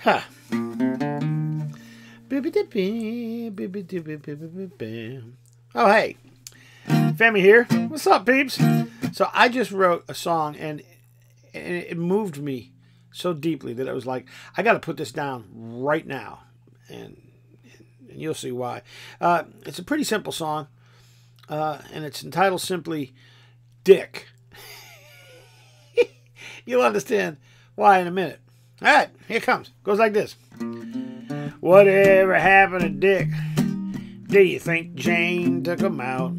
Ha. Oh, hey. Family here. What's up, peeps? So I just wrote a song and, it moved me so deeply that I was like, I got to put this down right now. And, and you'll see why. Uh, it's a pretty simple song, uh, and it's entitled simply Dick. you'll understand why in a minute. All right, here comes. Goes like this. Whatever happened to Dick? Do you think Jane took him out?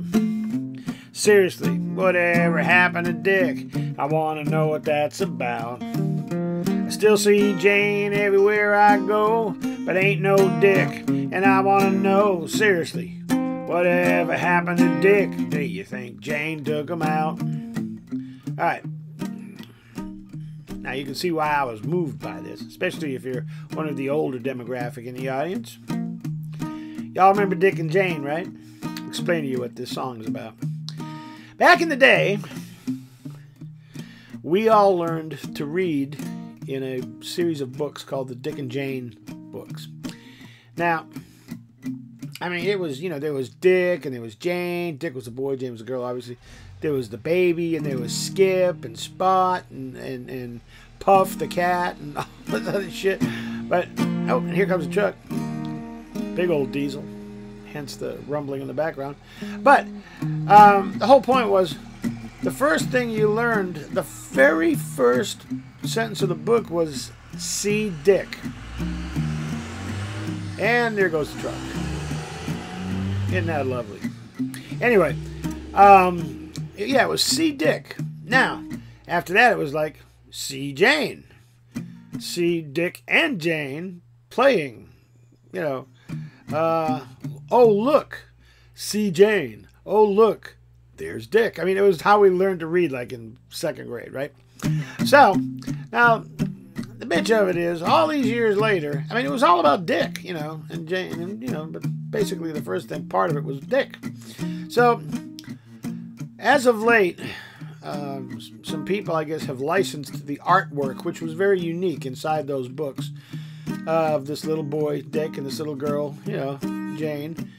Seriously, whatever happened to Dick? I want to know what that's about. I still see Jane everywhere I go, but ain't no Dick, and I want to know, seriously, whatever happened to Dick? Do you think Jane took him out? All right. Now you can see why I was moved by this, especially if you're one of the older demographic in the audience. Y'all remember Dick and Jane, right? I'll explain to you what this song is about. Back in the day, we all learned to read in a series of books called the Dick and Jane books. Now, I mean, it was, you know, there was Dick and there was Jane. Dick was a boy, Jane was a girl, obviously. There was the baby, and there was Skip and Spot and, and, and Puff the cat and all this other shit. But, oh, and here comes the truck. Big old diesel. Hence the rumbling in the background. But um, the whole point was the first thing you learned, the very first sentence of the book was see Dick. And there goes the truck. Isn't that lovely? Anyway, um, yeah, it was see Dick. Now, after that, it was like see Jane. See Dick and Jane playing. You know, uh, oh, look, see Jane. Oh, look, there's Dick. I mean, it was how we learned to read, like in second grade, right? So, now, the bitch of it is, all these years later, I mean, it was all about Dick, you know, and Jane, and, you know, but basically the first thing, part of it was Dick. So, as of late, um, some people, I guess, have licensed the artwork, which was very unique inside those books of this little boy, Dick, and this little girl, you know, Jane,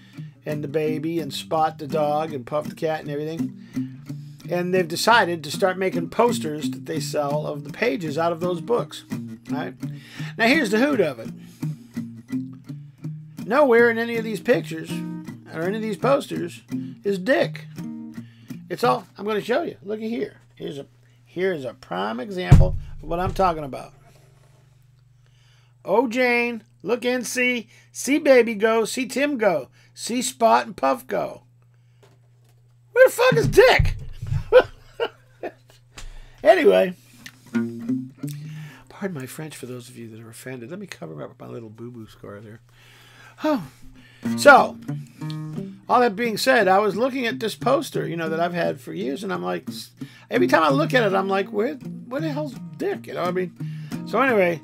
and the baby, and Spot the dog, and Puff the cat, and everything. And they've decided to start making posters that they sell of the pages out of those books. Right? Now, here's the hoot of it. Nowhere in any of these pictures or any of these posters is Dick. It's all I'm going to show you. Look at here. Here's a here's a prime example of what I'm talking about. Oh, Jane, look and see. See baby go. See Tim go. See Spot and Puff go. Where the fuck is Dick? anyway, pardon my French for those of you that are offended. Let me cover up my little boo boo scar there. Oh, so all that being said, I was looking at this poster, you know, that I've had for years, and I'm like, every time I look at it, I'm like, where, where the hell's Dick? You know, I mean, so anyway,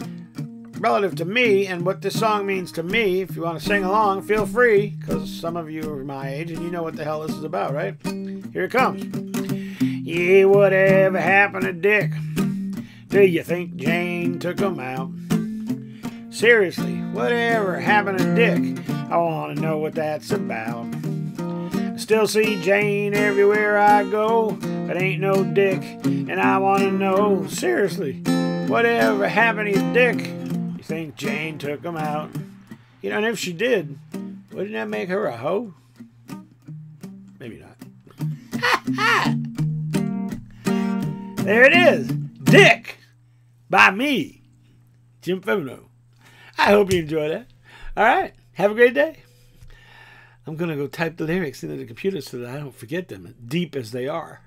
relative to me and what this song means to me, if you want to sing along, feel free, because some of you are my age and you know what the hell this is about, right? Here it comes. Yeah, whatever happened to Dick? Do you think Jane took him out? Seriously, whatever happened to Dick? I want to know what that's about. Still see Jane everywhere I go, but ain't no Dick, and I want to know, seriously, whatever happened to Dick? You think Jane took him out? You know, and if she did, wouldn't that make her a hoe? Maybe not. there it is, Dick, by me, Jim Femino. I hope you enjoy that. All right, have a great day. I'm going to go type the lyrics into the computer so that I don't forget them, deep as they are.